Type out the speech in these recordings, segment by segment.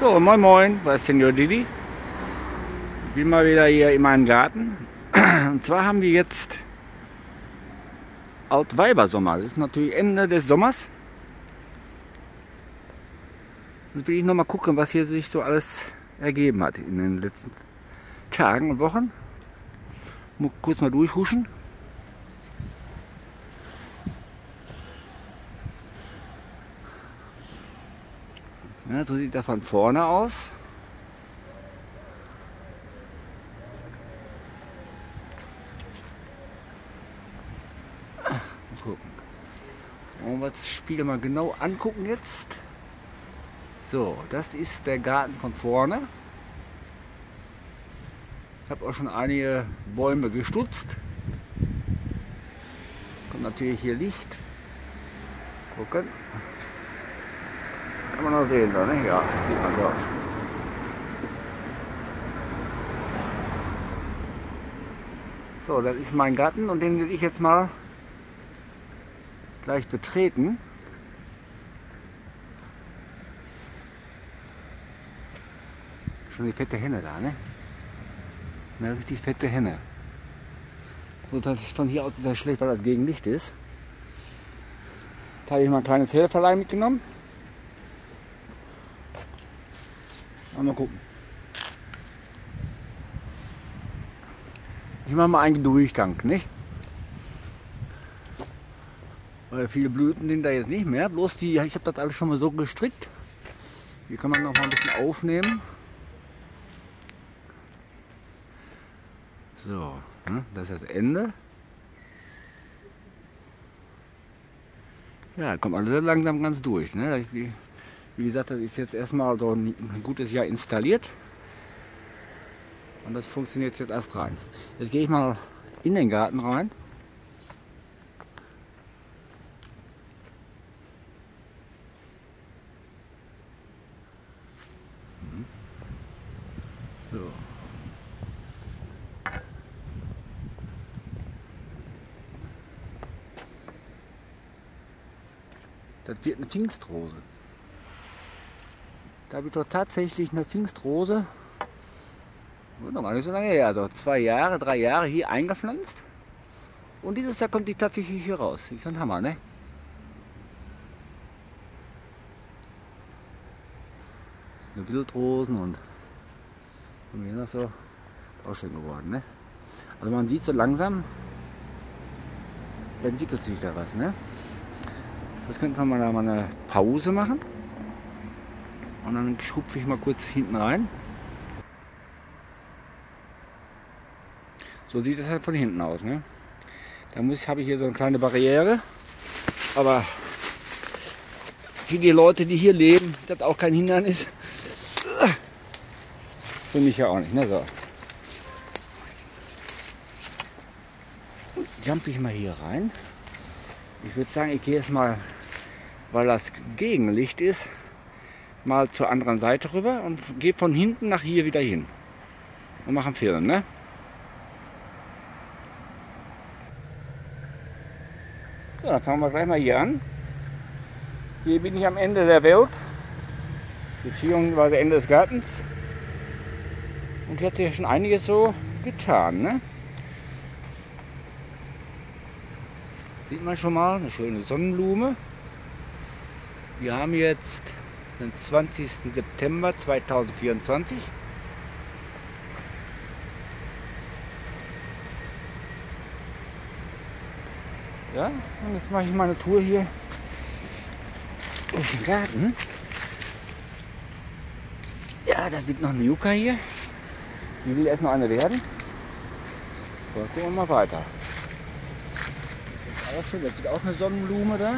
So, moin moin, bei Senior Didi. Ich bin mal wieder hier in meinem Garten. Und zwar haben wir jetzt Altweibersommer. Das ist natürlich Ende des Sommers. Jetzt will ich noch mal gucken, was hier sich so alles ergeben hat in den letzten Tagen und Wochen. Muss kurz mal durchhuschen. Ja, so sieht das von vorne aus. Mal gucken. Und was Spiele mal genau angucken jetzt. So, das ist der Garten von vorne. Ich habe auch schon einige Bäume gestutzt. Kommt natürlich hier Licht. Gucken. Kann man noch sehen, so, ne? Ja, das sieht man so. So, das ist mein Garten und den will ich jetzt mal gleich betreten. Schon die fette Henne da, ne? Eine richtig fette Henne. So, dass es von hier aus ist ja schlecht, weil das Gegenlicht ist. Da habe ich mal ein kleines Helferlein mitgenommen. Mal gucken. Ich mache mal einen Durchgang, nicht? Weil viele Blüten sind da jetzt nicht mehr. Bloß die, ich habe das alles schon mal so gestrickt. Hier kann man noch mal ein bisschen aufnehmen. So, ne, das ist das Ende. Ja, kommt alles langsam ganz durch. Ne? Wie gesagt, das ist jetzt erstmal so ein gutes Jahr installiert. Und das funktioniert jetzt erst rein. Jetzt gehe ich mal in den Garten rein. Das wird eine Pfingstrose. Da habe ich doch tatsächlich eine Pfingstrose, noch gar nicht so lange her, also zwei Jahre, drei Jahre hier eingepflanzt. Und dieses Jahr kommt die tatsächlich hier raus. Ist ein Hammer, ne? Eine Wildrosen und, und hier noch so auch schön geworden, ne? Also man sieht so langsam, entwickelt sich da was, ne? Das könnte man mal eine Pause machen. Und dann schupfe ich mal kurz hinten rein. So sieht es halt von hinten aus. Ne? Da habe ich hier so eine kleine Barriere. Aber für die Leute, die hier leben, das auch kein Hindernis. Für mich ja auch nicht. Ne? So. Jump ich mal hier rein. Ich würde sagen, ich gehe jetzt mal, weil das Gegenlicht ist, mal zur anderen Seite rüber und gehe von hinten nach hier wieder hin. Und mache einen Film, ne? So, dann fangen wir gleich mal hier an. Hier bin ich am Ende der Welt, beziehungsweise Ende des Gartens. Und hier hat sich schon einiges so getan, ne? Sieht man schon mal, eine schöne Sonnenblume. Wir haben jetzt den 20. September 2024. Ja, und jetzt mache ich mal eine Tour hier durch den Garten. Ja, da sieht noch eine Yucca hier. Die will erst noch eine werden. So, gucken wir mal weiter. Das ist auch schön, da sieht auch eine Sonnenblume da.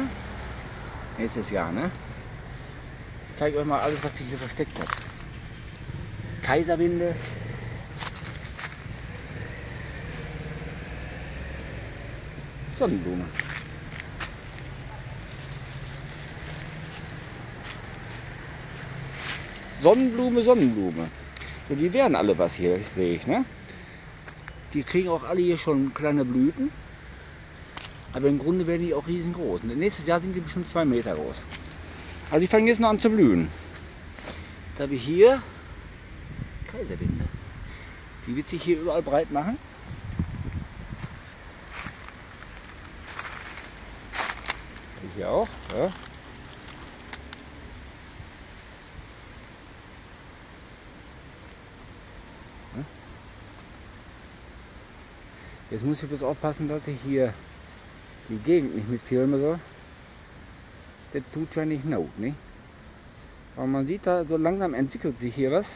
Nächstes Jahr, ne? Zeige euch mal alles, was sich hier versteckt hat. Kaiserwinde. Sonnenblume. Sonnenblume, Sonnenblume. So, die werden alle was hier, sehe ich. Ne? Die kriegen auch alle hier schon kleine Blüten. Aber im Grunde werden die auch riesengroß. Und nächstes Jahr sind die bestimmt zwei Meter groß. Also die fangen jetzt noch an zu blühen. Jetzt habe ich hier Kaiserbinde. Die wird sich hier überall breit machen. Hier auch. Ja. Jetzt muss ich bloß aufpassen, dass ich hier die Gegend nicht mitfilme so. Das tut ja nicht not, nicht? Aber man sieht da, so langsam entwickelt sich hier was.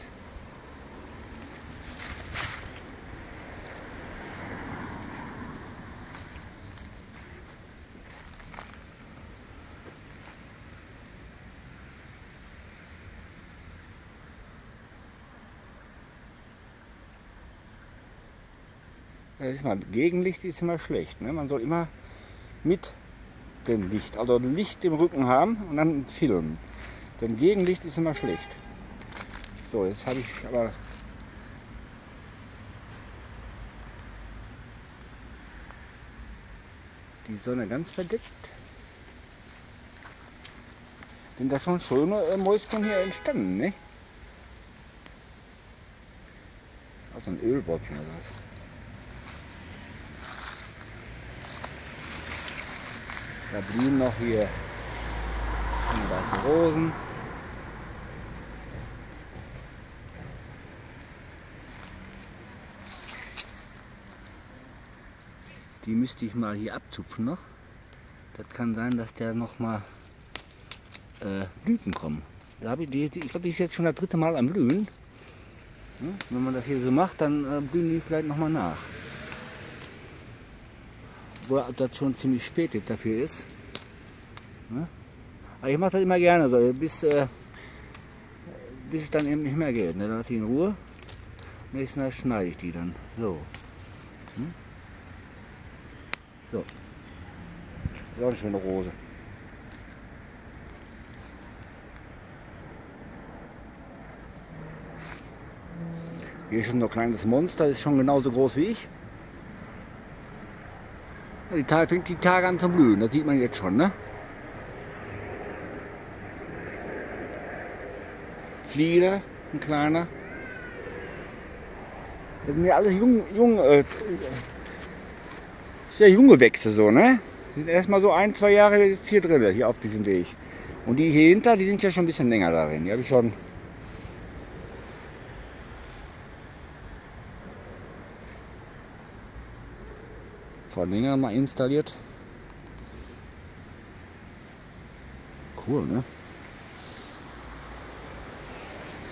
Das ist mal, Gegenlicht ist immer schlecht. Ne? Man soll immer mit dem Licht, also Licht im Rücken haben und dann filmen. Denn Gegenlicht ist immer schlecht. So, jetzt habe ich aber die Sonne ganz verdeckt. Sind da schon schöne äh, Mäuschen hier entstanden, ne? Also ein Ölbäumchen oder was. Da blühen noch hier weiße Rosen. Die müsste ich mal hier abzupfen noch. Das kann sein, dass der noch mal äh, Blüten kommen. Da ich, die, ich glaube, die ist jetzt schon das dritte Mal am Blühen. Ja, wenn man das hier so macht, dann äh, blühen die vielleicht noch mal nach. Obwohl das schon ziemlich spät dafür ist. Ja? Aber ich mache das immer gerne so, bis, äh, bis es dann eben nicht mehr geht. Ne? Dann lasse ich in Ruhe. Nächsten Mal schneide ich die dann. So. Hm? So. Das ist auch eine schöne Rose. Hier ist schon so ein kleines Monster, ist schon genauso groß wie ich. Die Tage fängt die Tage an zu blühen, das sieht man jetzt schon, ne? Flieder, ein kleiner. Das sind ja alles jung, jung äh, sehr junge Wechsel so, ne? Die sind erstmal so ein, zwei Jahre jetzt hier drin, hier auf diesem Weg. Und die hier hinter, die sind ja schon ein bisschen länger darin. Die habe ich schon vor länger mal installiert. Cool, ne?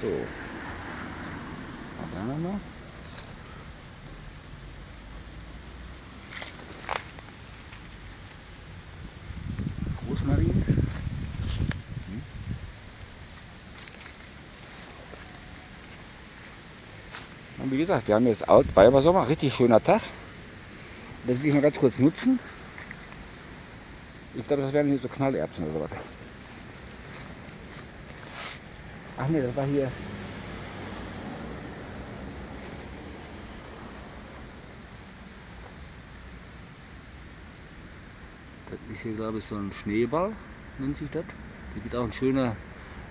So. Da nochmal. Rosmarin. Hm. Und wie gesagt, wir haben jetzt Altweibersommer, richtig schöner Tag. Das will ich mal ganz kurz nutzen. Ich glaube, das werden hier so Knallerbsen oder was. Ach nee, das war hier. Das ist hier, glaube ich, so ein Schneeball, nennt sich das. Hier gibt auch ein schöner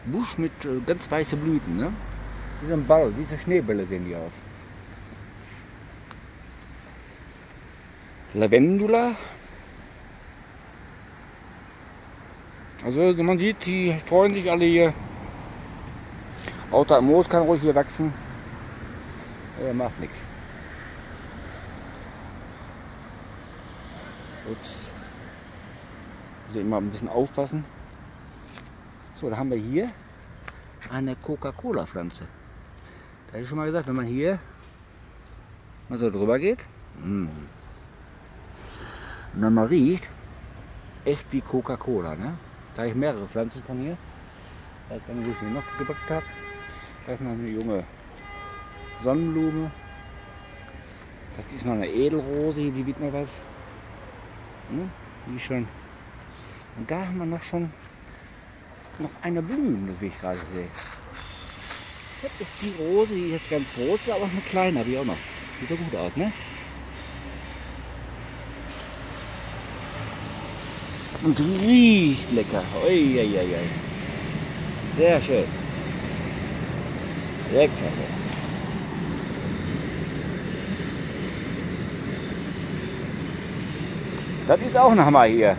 Busch mit äh, ganz weißen Blüten. Ne? Wie so ein Ball, diese Schneebälle sehen die aus. Lavendula. Also man sieht, die freuen sich alle hier. Auch der Moos kann ruhig hier wachsen. Er macht nichts. Ups. Also immer ein bisschen aufpassen. So, da haben wir hier eine Coca-Cola-Pflanze. Da habe ich schon mal gesagt, wenn man hier mal so drüber geht, mh, und dann mal riecht, echt wie Coca-Cola. Ne? Da habe ich mehrere Pflanzen von hier. Da ist eine, wo ich noch gebackt habe. Da ist noch eine junge Sonnenblume. Das ist noch eine Edelrose, die wird noch was. Hm? Die schon. Und da haben wir noch schon noch eine Blume, wie ich gerade sehe. Das ist die Rose, die ist jetzt ganz groß, aber eine kleine habe ich auch noch. Sieht ja gut aus, ne? Und riecht lecker. Uiuiui. Sehr schön. Hervor. Das ist auch ein Hammer hier.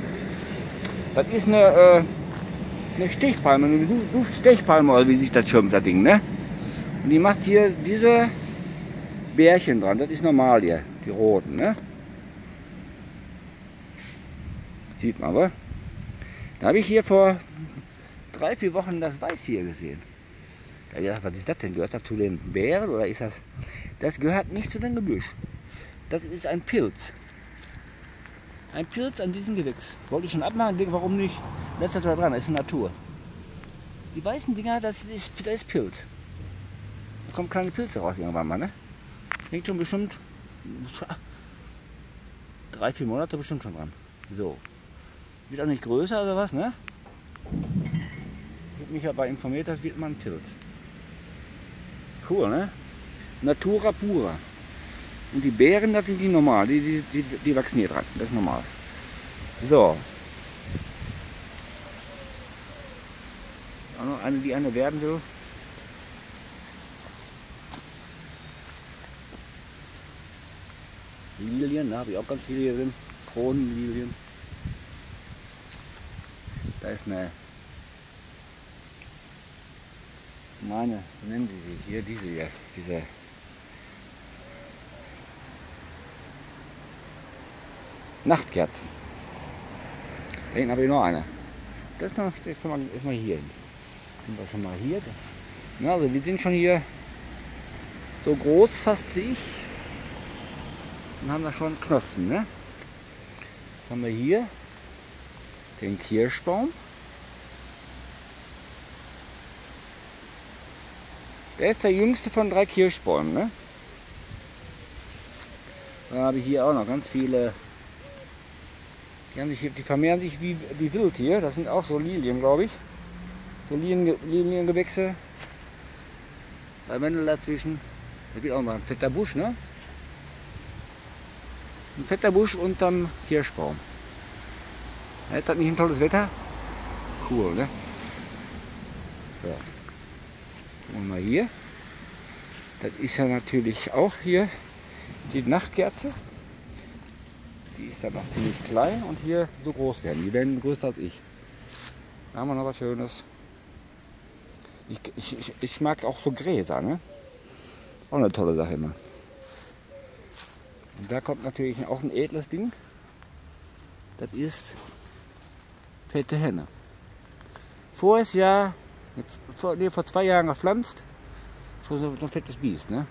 Das ist eine, äh, eine Stechpalme, eine Duftstechpalme, oder wie sich das schimpft, das Ding, ne? Und die macht hier diese Bärchen dran. Das ist normal hier, die roten, ne? Sieht man, aber. Da habe ich hier vor drei, vier Wochen das Weiß hier gesehen. Da ja, was ist das denn? Gehört das zu den Bären oder ist das? Das gehört nicht zu dem Gebüsch. Das ist ein Pilz. Ein Pilz an diesem Gewächs. Wollte ich schon abmachen, warum nicht? Letzter da dran, das ist Natur. Die weißen Dinger, das ist, das ist Pilz. Da kommen kleine Pilze raus irgendwann mal, ne? Hängt schon bestimmt drei, vier Monate bestimmt schon dran. So. Wird auch nicht größer oder was, ne? Ich habe mich aber informiert, das wird mal ein Pilz. Cool, ne? Natura pura. Und die Beeren, das sind die normal, die, die, die, die wachsen hier dran, das ist normal. So. Auch noch eine, die eine werden will. Lilien, da habe ich auch ganz viele hier drin. Kronenlilien. Da ist eine, meine, nennen die sich hier, diese hier, diese Nachtkerzen. Da hinten habe ich noch eine. Das ist noch, jetzt kann man erstmal hier hin. Sind wir schon hier? Ja, also die sind schon hier so groß fast wie ich und haben da schon Knospen. Ne? Jetzt haben wir hier den Kirschbaum. Der ist der jüngste von drei Kirschbäumen. Ne? Dann habe ich hier auch noch ganz viele. Die, haben sich, die vermehren sich wie, wie wild hier. Das sind auch so Lilien, glaube ich. So Lilien, Liliengewächse. Lavendel dazwischen. Da geht auch mal ein fetter Busch, ne? Ein fetter Busch unterm Kirschbaum. Jetzt hat nicht ein tolles Wetter. Cool, ne? So. Und mal hier. Das ist ja natürlich auch hier die Nachtkerze. Die ist dann noch ziemlich klein und hier so groß werden. Die werden größer als ich. Da haben wir noch was Schönes. Ich, ich, ich mag auch so Gräser, ne? Auch eine tolle Sache immer. Und da kommt natürlich auch ein edles Ding. Das ist fette Henne. Voriges Jahr, vor, nee, vor zwei Jahren gepflanzt, schon so ein fettes Biest. Ne?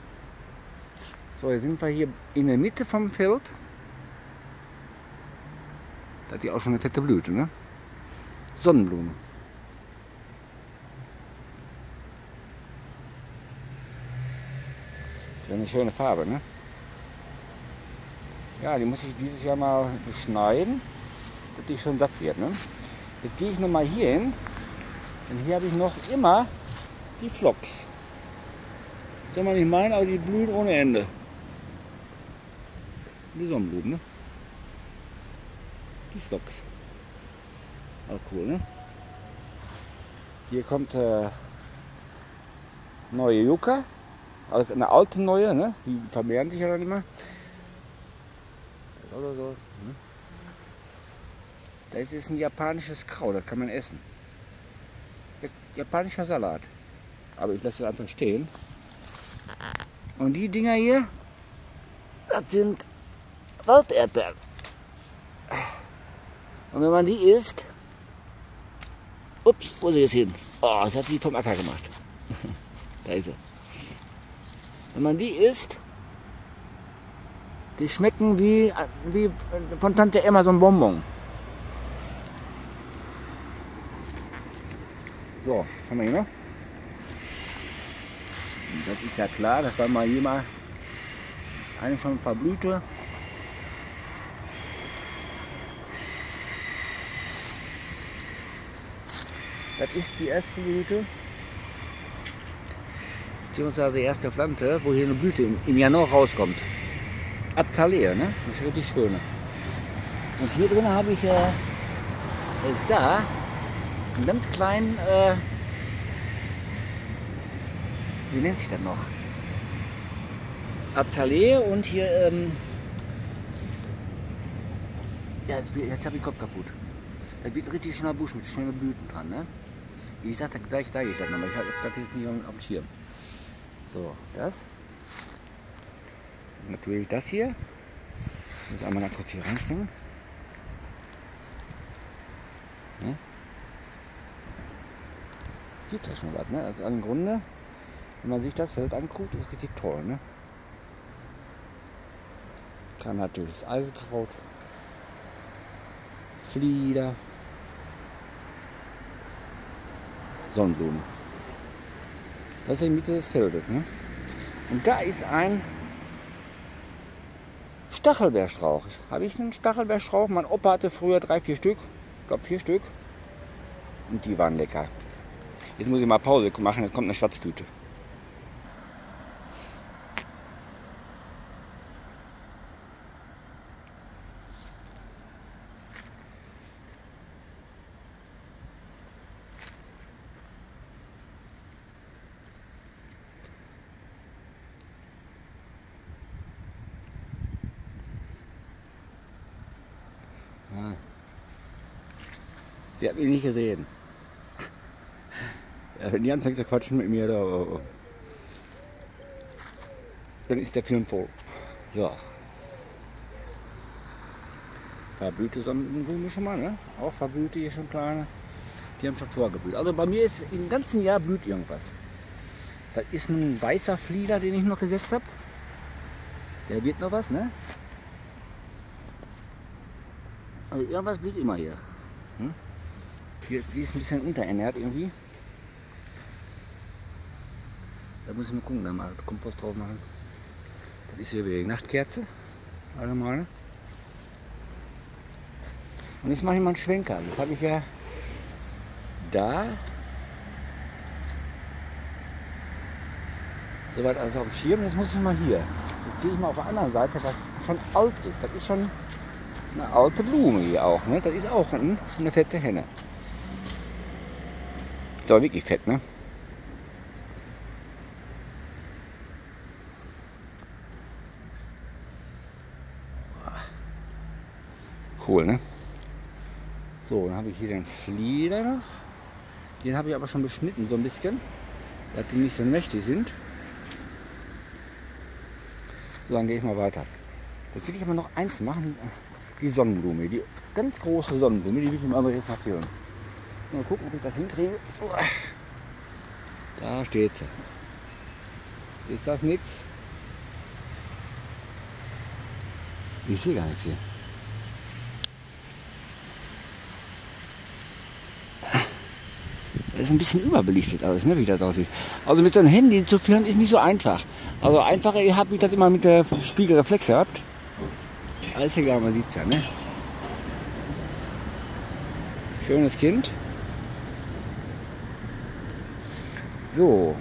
So, jetzt sind wir hier in der Mitte vom Feld. Da hat die auch schon eine fette Blüte. Ne? Sonnenblume. Eine schöne Farbe, ne? Ja, die muss ich dieses Jahr mal beschneiden, dass die schon satt wird. Ne? Jetzt gehe ich noch mal hier hin, denn hier habe ich noch immer die Flocks. Soll man nicht meinen, aber die blühen ohne Ende. Die Sonnenblumen, ne? Die Flocks. Auch cool, ne? Hier kommt äh, neue Yucca. Also eine alte neue, ne? Die vermehren sich ja dann immer. Oder so. Ne? Das ist ein japanisches Kraut, das kann man essen. Japanischer Salat. Aber ich lasse es einfach stehen. Und die Dinger hier, das sind Walderdbeeren. Und wenn man die isst, ups, wo ist sie jetzt hin? Oh, das hat sie vom Acker gemacht. da ist sie. Wenn man die isst, die schmecken wie, wie von Tante Emma so ein Bonbon. So, haben wir hier noch. Das ist ja klar, das war mal jemand eine schon verblühte. Das ist die erste Blüte, beziehungsweise die erste Pflanze, wo hier eine Blüte im, im Januar rauskommt. Azalea, ne? Das ist richtig schöne. Und hier drin habe ich, äh, ist da, einen ganz kleinen äh, wie nennt sich das noch? Abtalee und hier, ähm, ja, jetzt, jetzt habe ich den Kopf kaputt. Da wird richtig schöner Busch mit schönen Blüten dran, ne? Wie gesagt, gleich da geht das nochmal. Ich habe das jetzt nicht auf dem Schirm. So, das. Natürlich das hier. Das einmal kurz hier reinspringen. Gibt ja schon was, ne? Also im Grunde, wenn man sich das Feld anguckt, ist richtig toll, ne? Kann natürlich das Eisenkraut, Flieder, Sonnenblumen. Das ist die Mitte des Feldes, ne? Und da ist ein Stachelbeerstrauch. Habe ich einen Stachelbeerstrauch? Mein Opa hatte früher drei, vier Stück. Ich glaube vier Stück. Und die waren lecker. Jetzt muss ich mal Pause machen, jetzt kommt eine Schwarztüte. Sie hat mich nicht gesehen. Wenn die anfängt zu quatschen mit mir, da, oh. dann ist der Film voll. So. Verblühte Sonnenblume schon mal, ne? Auch verblühte hier schon kleine. Die haben schon vorgeblüht. Also bei mir ist im ganzen Jahr blüht irgendwas. Das ist ein weißer Flieder, den ich noch gesetzt habe. Der wird noch was, ne? Also irgendwas blüht immer hier. Hm? Hier, die ist ein bisschen unterernährt irgendwie. Da muss ich mal gucken, da mal Kompost drauf machen. Das ist hier die Nachtkerze. Allemal. Und jetzt mache ich mal einen Schwenker. Das habe ich ja da. Soweit alles auf dem Schirm. Jetzt muss ich mal hier. Jetzt gehe ich mal auf der anderen Seite, was schon alt ist. Das ist schon eine alte Blume hier auch. Ne? Das ist auch eine fette Henne. Ist aber wirklich fett, ne? Cool, ne? So, dann habe ich hier den Flieder noch. Den habe ich aber schon beschnitten, so ein bisschen, dass die nicht so mächtig sind. So, dann gehe ich mal weiter. Jetzt will ich aber noch eins machen. Die Sonnenblume, die ganz große Sonnenblume, die will ich im anderen jetzt mal filmen. Mal gucken, ob ich das hinkriege. Da steht sie. Ist das nichts? Ich sehe gar nichts hier. Ist ein bisschen überbelichtet alles, ne, wie das aussieht. Also mit so einem Handy zu filmen ist nicht so einfach. Also einfacher ihr habt, wie das immer mit der Spiegelreflex habt. Alles egal, man sieht es ja, ne? Schönes Kind. So.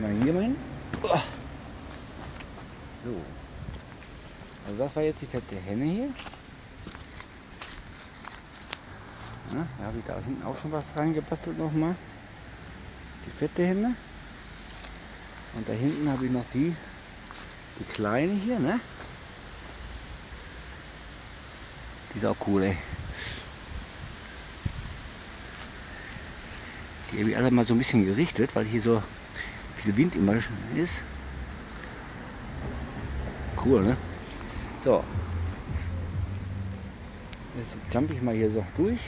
Mal hier mal hin. So. Also das war jetzt die fette Henne hier. Ja, da habe ich da hinten auch schon was reingebastelt nochmal. Die fette Henne. Und da hinten habe ich noch die, die kleine hier, ne? Die ist auch cool, ey. Die habe ich alle mal so ein bisschen gerichtet, weil hier so viel Wind immer ist. Cool, ne? So. Jetzt jump ich mal hier so durch.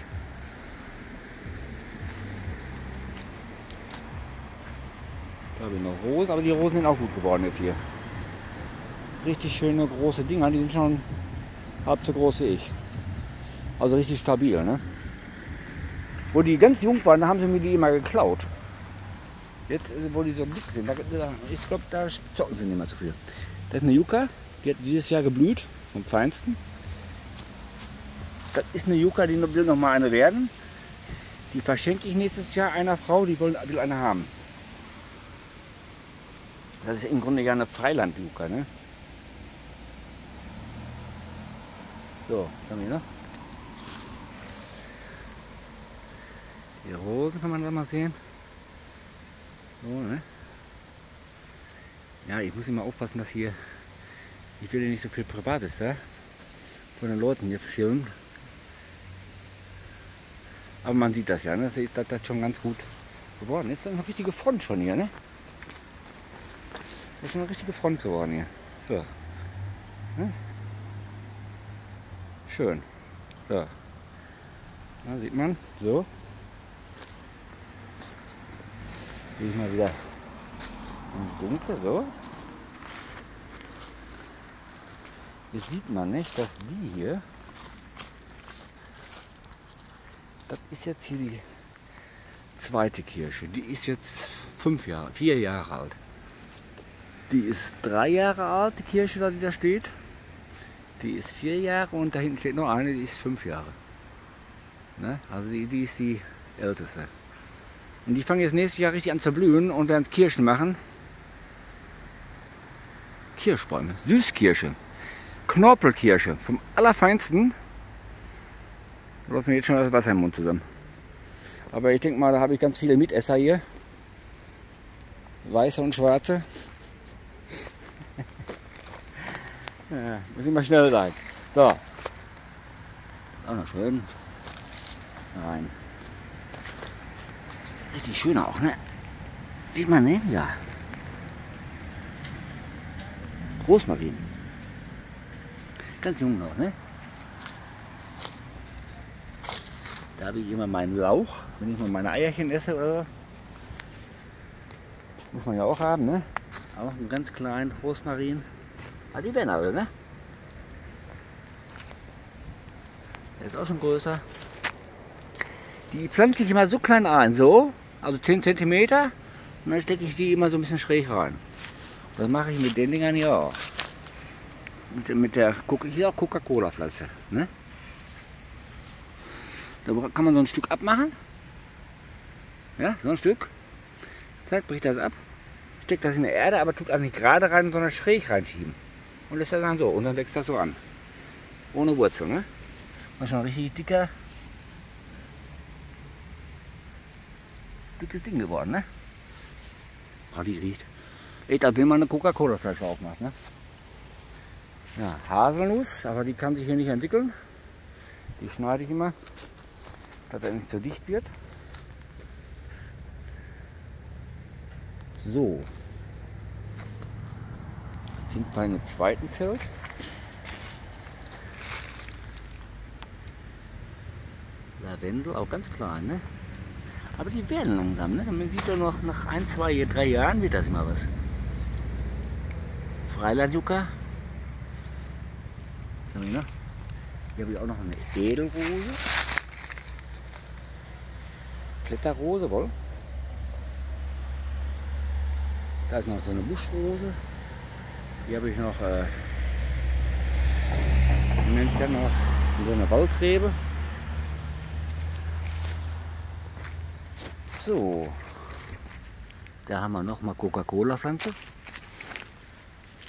Da habe ich noch Rosen, aber die Rosen sind auch gut geworden jetzt hier. Richtig schöne große Dinger, die sind schon halb so groß wie ich. Also richtig stabil, ne? Wo die ganz jung waren, da haben sie mir die immer geklaut. Jetzt, äh, wo die so dick sind, da, da, ich glaube, da zocken sie nicht mehr zu viel. Das ist eine Yucca, die hat dieses Jahr geblüht, vom Feinsten. Das ist eine Yucca, die will noch mal eine werden. Die verschenke ich nächstes Jahr einer Frau, die will, will eine haben. Das ist im Grunde ja eine Freiland-Yucca, ne? So, was haben wir noch? Die Rosen kann man da mal sehen. So, ne? Ja, ich muss immer aufpassen, dass hier, ich will hier nicht so viel Privates da von den Leuten hier filmen. Aber man sieht das ja, ne? das ist das, das schon ganz gut geworden. Ist das eine richtige Front schon hier, ne? Das ist eine richtige Front geworden hier. So. Ne? Schön. So. Da sieht man. So. Gehe ich mal wieder ins Dunkle. So. Jetzt sieht man nicht, dass die hier, das ist jetzt hier die zweite Kirche. Die ist jetzt fünf Jahre, vier Jahre alt. Die ist drei Jahre alt, die Kirche, die da steht. Die ist vier Jahre und da hinten steht noch eine, die ist fünf Jahre. Ne? Also die, die ist die älteste. Und die fangen jetzt nächstes Jahr richtig an zu blühen und werden Kirschen machen. Kirschbäume, Süßkirsche. Knorpelkirsche vom Allerfeinsten. Da läuft mir jetzt schon das Wasser im Mund zusammen. Aber ich denke mal, da habe ich ganz viele Mitesser hier. Weiße und schwarze. Ja, müssen wir schnell sein. So. Auch noch schön. Rein. Richtig schön auch, ne? Sieht man, ne? Ja. Rosmarin. Ganz jung noch, ne? Da habe ich immer meinen Lauch, wenn ich mal meine Eierchen esse oder Muss man ja auch haben, ne? Auch einen ganz kleinen Rosmarin. Ah, die alle, ne? Der ist auch schon größer. Die pflanze ich immer so klein ein, so, also 10 cm. Und dann stecke ich die immer so ein bisschen schräg rein. Das mache ich mit den Dingern hier auch mit, mit der Coca-Cola-Pflanze. Ne? Da kann man so ein Stück abmachen. Ja, so ein Stück. Zack, bricht das ab. Steckt das in der Erde, aber tut auch nicht gerade rein, sondern schräg reinschieben. Und lässt das dann so. Und dann wächst das so an. Ohne Wurzel. Ne? Das schon ein richtig dicker, dickes Ding geworden. Ne? Oh, die riecht. Ey, da will man eine Coca-Cola-Flasche aufmachen. Ne? ja, Haselnuss, aber die kann sich hier nicht entwickeln. Die schneide ich immer, dass er nicht so dicht wird. So, sind wir im zweiten Feld. Lavendel, auch ganz klein, ne? Aber die werden langsam, ne? Man sieht doch noch nach ein, zwei, drei Jahren wird das immer was. Freilandjucker was haben wir noch? Hier habe ich auch noch eine Edelrose. Kletterrose, wohl. Da ist noch so eine Buschrose. Hier habe ich noch, äh, wie nennt sich das noch? So eine Waldrebe. So, da haben wir noch mal Coca-Cola-Pflanze.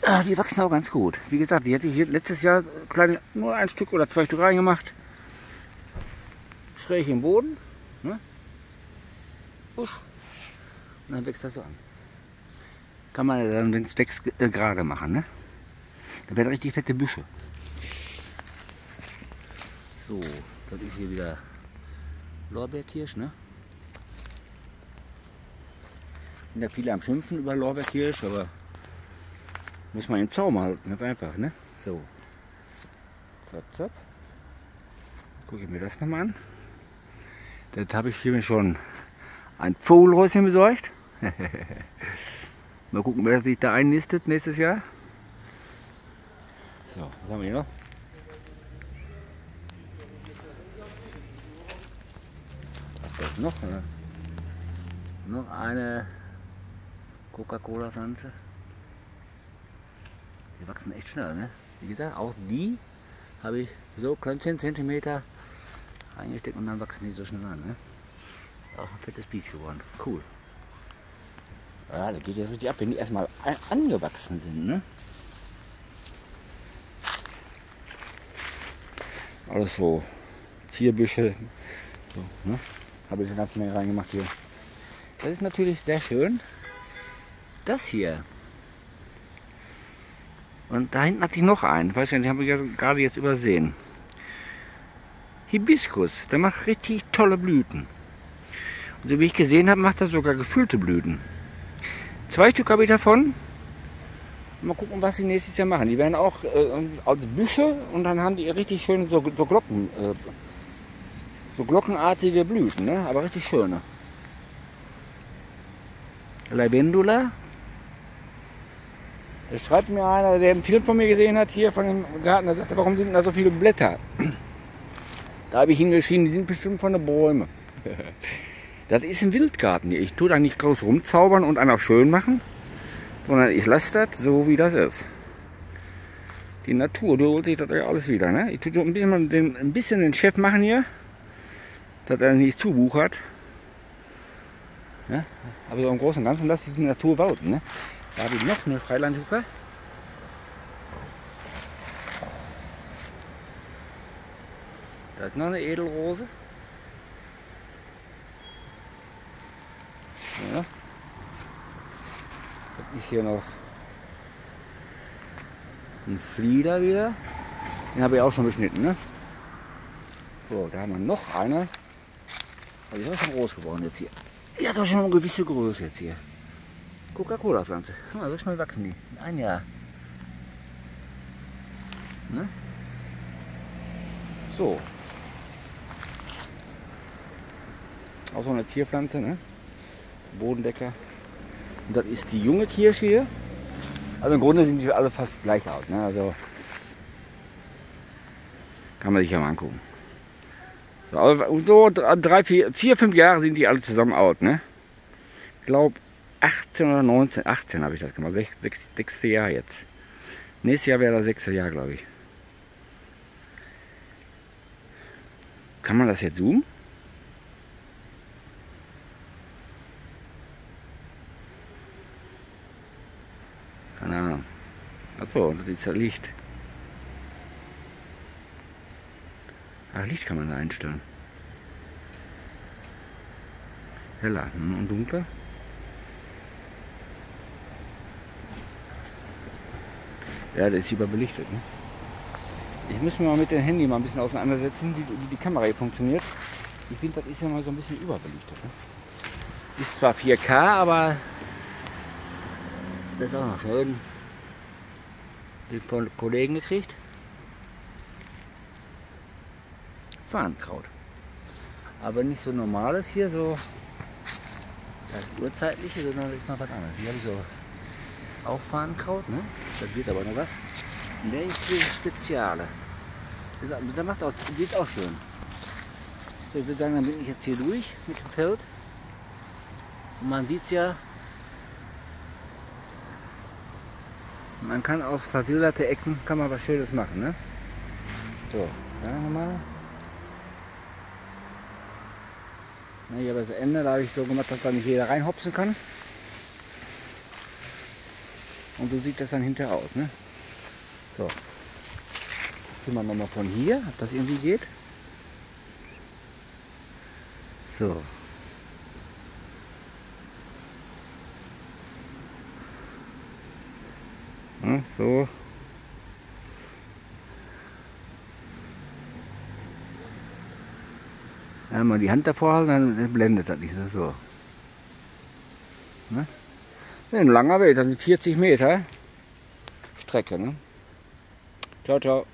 Ah, die wachsen auch ganz gut. Wie gesagt, die hätte ich hier letztes Jahr kleine, nur ein Stück oder zwei Stück reingemacht. Schräg im Boden. Ne? Und dann wächst das so an. Kann man dann, wenn es wächst, äh, gerade machen. Ne? Da werden richtig fette Büsche. So, das ist hier wieder Lorbeerkirsch. Ne? Sind ja viele am Schimpfen über Lorbeerkirsch, aber muss man im Zaum halten, ganz einfach, ne? So. Zap, zap. Gucke ich mir das nochmal an. Jetzt habe ich hier schon ein Vogelhäuschen besorgt. mal gucken, wer sich da einnistet nächstes Jahr. So, was haben wir hier noch? Was ist noch? Oder? Noch eine Coca-Cola-Pflanze. Die wachsen echt schnell, ne? Wie gesagt, auch die habe ich so 10 cm reingesteckt und dann wachsen die so schnell an, ne? Auch ein fettes Biest geworden. Cool. Ja, da geht jetzt richtig ab, wenn die erstmal angewachsen sind, ne? Alles so Zierbüsche, so, ne? Habe ich eine ganze Menge reingemacht hier. Das ist natürlich sehr schön. Das hier Und da hinten hatte ich noch einen. Ich weiß nicht, den habe ich gerade jetzt übersehen. Hibiskus, der macht richtig tolle Blüten. Und so wie ich gesehen habe, macht er sogar gefüllte Blüten. Zwei Stück habe ich davon. Mal gucken, was sie nächstes Jahr machen. Die werden auch äh, als Büsche und dann haben die richtig schön so, so Glocken, äh, so glockenartige Blüten, ne? aber richtig schöne. Labendula. Da schreibt mir einer, der einen Film von mir gesehen hat, hier von dem Garten, der sagte, warum sind da so viele Blätter? Da habe ich hingeschrieben, die sind bestimmt von den Bäumen. Das ist ein Wildgarten. Ich tue da nicht groß rumzaubern und einer schön machen, sondern ich lasse das so, wie das ist. Die Natur, du holt sich das alles wieder. Ne? Ich tue so ein bisschen, den, ein bisschen den Chef machen hier, dass er nicht zuwuchert. Ja? Aber so im Großen und Ganzen lasse ich die Natur walten. Ne? Da habe ich noch eine Freilandhucke. Da ist noch eine Edelrose. Ja. Habe ich hier noch einen Flieder wieder. Den habe ich auch schon beschnitten. Ne? So, da haben wir noch eine. Die ist schon groß geworden jetzt hier. Die hat doch schon eine gewisse Größe jetzt hier. Coca-Cola-Pflanze. So schnell wachsen die. In ein Jahr. Ne? So. Auch so eine Zierpflanze, ne? Bodendecker. Und das ist die junge Kirsche hier. Also im Grunde sind die alle fast gleich aus. Ne? Also kann man sich ja mal angucken. So, aber so drei, vier, vier, fünf Jahre sind die alle zusammen out. Ne? Ich glaube 18 oder 19, 18 habe ich das gemacht. Sech, sechs, sechste Jahr jetzt. Nächstes Jahr wäre das sechste Jahr, glaube ich. Kann man das jetzt zoomen? Keine Ahnung. Achso, das ist das Licht. Ach, Licht kann man da einstellen. Heller hm, und dunkler. Ja, das ist überbelichtet. Ne? Ich muss mich mal mit dem Handy mal ein bisschen auseinandersetzen, wie, wie die Kamera hier funktioniert. Ich finde, das ist ja mal so ein bisschen überbelichtet. Ne? Ist zwar 4K, aber das auch noch. Den von Kollegen gekriegt. Farnkraut. Aber nicht so normales hier, so das urzeitliche, sondern das ist noch was anderes. Hier habe ich so auch Farnkraut, ne? Das wird aber noch was. Und der ist die Speziale. Das macht auch, geht auch schön. Ich würde sagen, dann bin ich jetzt hier durch mit dem Feld. Und man sieht es ja, man kann aus verwilderte Ecken kann man was Schönes machen. Ne? So, da nochmal. Na, hier das Ende, da habe ich so gemacht, dass da nicht jeder reinhopsen kann. Und so sieht das dann hinterher aus. Ne? So. Tun wir nochmal von hier, ob das irgendwie geht. So. Ja, so. Einmal die Hand davor halten, dann blendet das nicht so. Ne? Ein langer Weg, das sind 40 Meter Strecke. Ne? Ciao, ciao.